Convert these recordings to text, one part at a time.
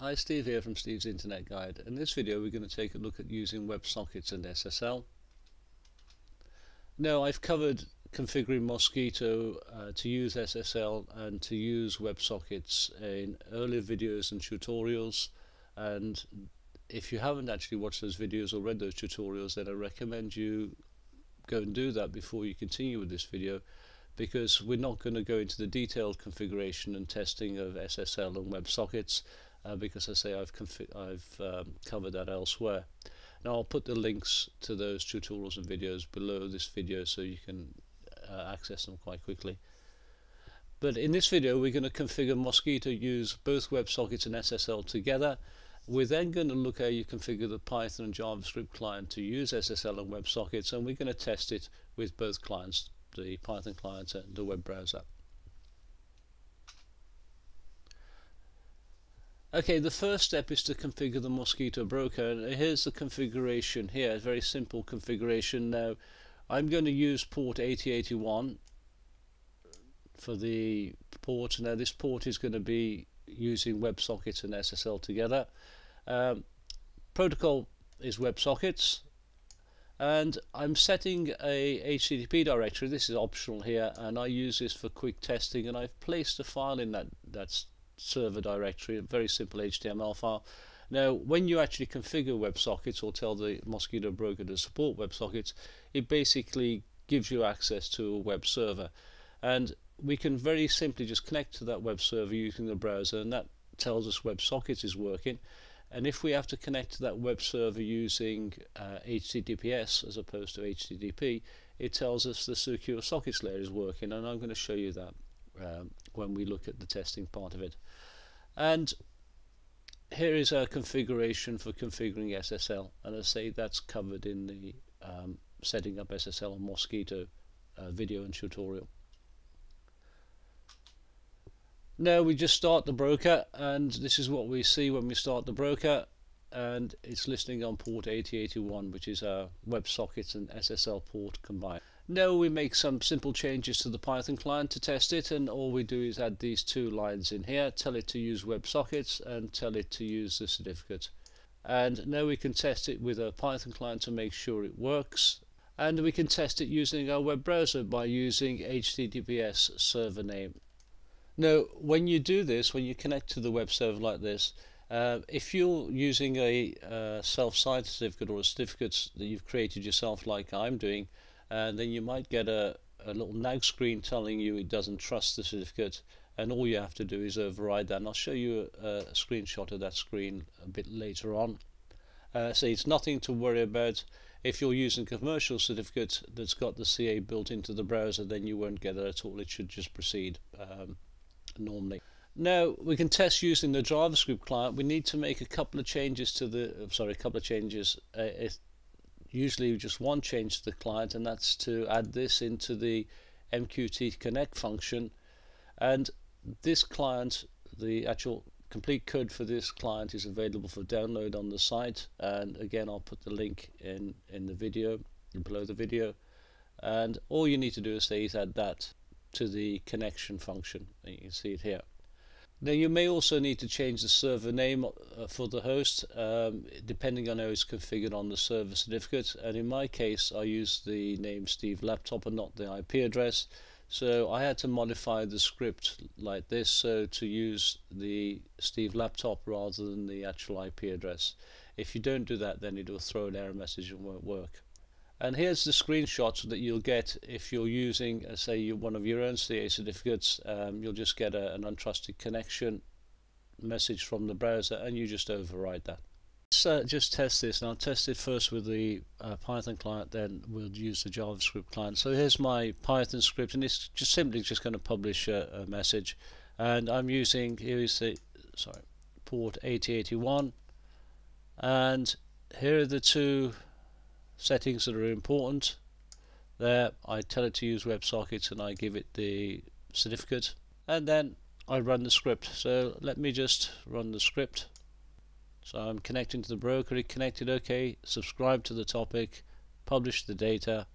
Hi Steve here from Steve's Internet Guide. In this video we're going to take a look at using WebSockets and SSL. Now I've covered configuring Mosquitto uh, to use SSL and to use WebSockets in earlier videos and tutorials and if you haven't actually watched those videos or read those tutorials then I recommend you go and do that before you continue with this video because we're not going to go into the detailed configuration and testing of SSL and WebSockets uh, because I say I've, I've um, covered that elsewhere. Now I'll put the links to those tutorials and videos below this video so you can uh, access them quite quickly. But in this video we're going to configure Mosquitto to use both WebSockets and SSL together. We're then going to look how you configure the Python and JavaScript client to use SSL and WebSockets and we're going to test it with both clients, the Python client and the web browser. Okay, the first step is to configure the Mosquitto broker. And here's the configuration here, a very simple configuration. Now, I'm going to use port 8081 for the port. Now, this port is going to be using WebSockets and SSL together. Um, protocol is WebSockets. And I'm setting a HTTP directory. This is optional here, and I use this for quick testing. And I've placed a file in that that's server directory, a very simple HTML file. Now, when you actually configure WebSockets or tell the Mosquitto broker to support WebSockets, it basically gives you access to a web server. And we can very simply just connect to that web server using the browser, and that tells us WebSockets is working. And if we have to connect to that web server using uh, HTTPS as opposed to HTTP, it tells us the secure sockets layer is working, and I'm going to show you that um, when we look at the testing part of it. And here is our configuration for configuring SSL and I say that's covered in the um, setting up SSL on Mosquitto uh, video and tutorial. Now we just start the broker and this is what we see when we start the broker and it's listening on port 8081 which is our WebSockets and SSL port combined. Now we make some simple changes to the Python client to test it and all we do is add these two lines in here, tell it to use WebSockets and tell it to use the certificate. And now we can test it with a Python client to make sure it works. And we can test it using our web browser by using HTTPS server name. Now, when you do this, when you connect to the web server like this, uh, if you're using a uh, self-signed certificate or a certificate that you've created yourself like I'm doing, and then you might get a, a little nag screen telling you it doesn't trust the certificate and all you have to do is override that. And I'll show you a, a screenshot of that screen a bit later on. Uh, so it's nothing to worry about. If you're using commercial certificate that's got the CA built into the browser then you won't get that at all. It should just proceed um, normally. Now we can test using the JavaScript client. We need to make a couple of changes to the sorry a couple of changes uh, usually just one change to the client and that's to add this into the MQTT connect function. And this client the actual complete code for this client is available for download on the site. And again I'll put the link in in the video below the video. And all you need to do is say is add that to the connection function. You can see it here now you may also need to change the server name uh, for the host um, depending on how it's configured on the server certificate and in my case I use the name Steve Laptop and not the IP address so I had to modify the script like this so to use the Steve Laptop rather than the actual IP address. If you don't do that then it will throw an error message and won't work. And here's the screenshots that you'll get if you're using, uh, say, one of your own CA certificates. Um, you'll just get a, an untrusted connection message from the browser and you just override that. Let's uh, just test this. And I'll test it first with the uh, Python client, then we'll use the JavaScript client. So here's my Python script, and it's just simply just going to publish a, a message. And I'm using, here is the, sorry, port 8081. And here are the two settings that are important. There I tell it to use WebSockets and I give it the certificate. And then I run the script. So let me just run the script. So I'm connecting to the broker it connected okay subscribe to the topic publish the data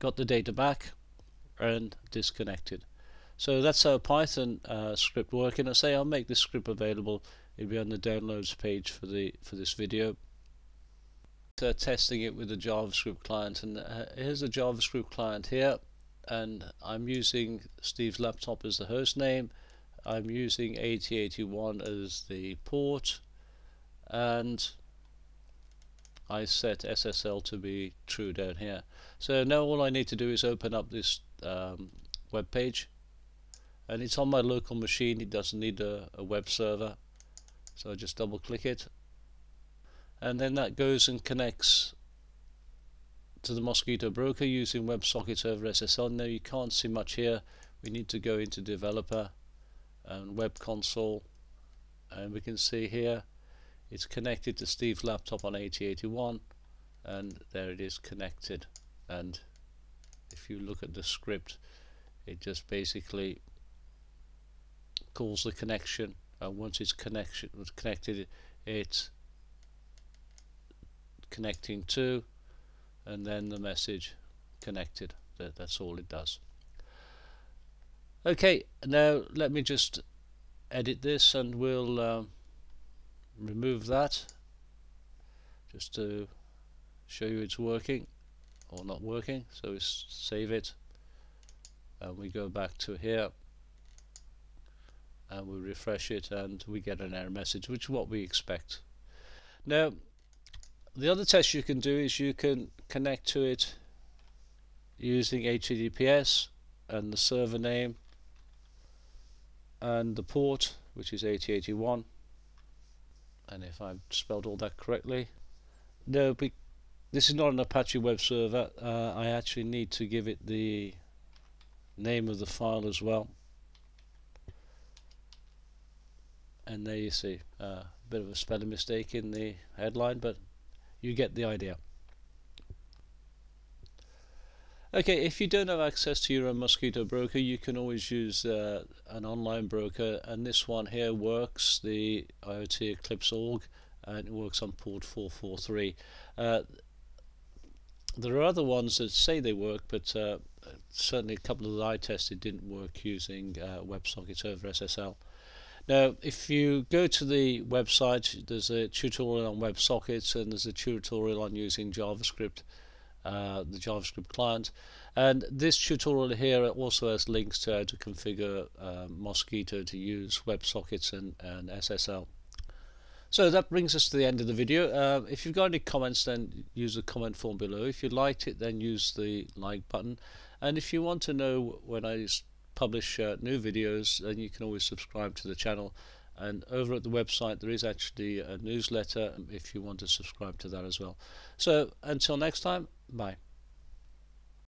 got the data back and disconnected. So that's how Python uh, script work. And I say I'll make this script available. It'll be on the downloads page for the for this video uh, testing it with a JavaScript client. And uh, here's a JavaScript client here and I'm using Steve's laptop as the host name. I'm using 8081 as the port and I set SSL to be true down here. So now all I need to do is open up this um, web page and it's on my local machine. It doesn't need a, a web server so I just double click it and then that goes and connects to the Mosquitto broker using WebSockets over SSL. Now you can't see much here. We need to go into developer and web console and we can see here it's connected to Steve's laptop on 8081 and there it is connected and if you look at the script it just basically calls the connection and once it's connection connected it's connecting to and then the message connected. That, that's all it does. Okay now let me just edit this and we'll um, remove that just to show you it's working or not working. So we save it and we go back to here and we refresh it and we get an error message which is what we expect. Now the other test you can do is you can connect to it using HTTPS and the server name and the port which is 8081 and if I've spelled all that correctly. No this is not an Apache web server. Uh, I actually need to give it the name of the file as well. And there you see a uh, bit of a spelling mistake in the headline but you get the idea. Okay, if you don't have access to your own Mosquitto broker, you can always use uh, an online broker, and this one here works, the IoT Eclipse org, and it works on port 443. Uh, there are other ones that say they work, but uh, certainly a couple of that I tested didn't work using uh, WebSockets over SSL. Now, if you go to the website, there's a tutorial on WebSockets and there's a tutorial on using JavaScript, uh, the JavaScript client. And this tutorial here also has links to how to configure uh, Mosquitto to use WebSockets and, and SSL. So that brings us to the end of the video. Uh, if you've got any comments, then use the comment form below. If you liked it, then use the like button. And if you want to know when I publish uh, new videos then you can always subscribe to the channel. And over at the website there is actually a newsletter if you want to subscribe to that as well. So until next time bye